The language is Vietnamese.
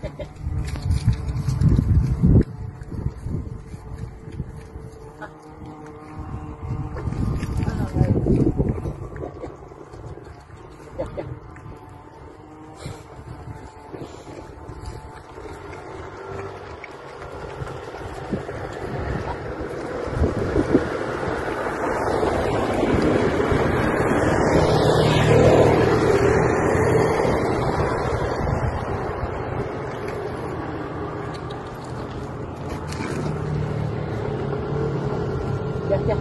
Yeah, yeah. 呀呀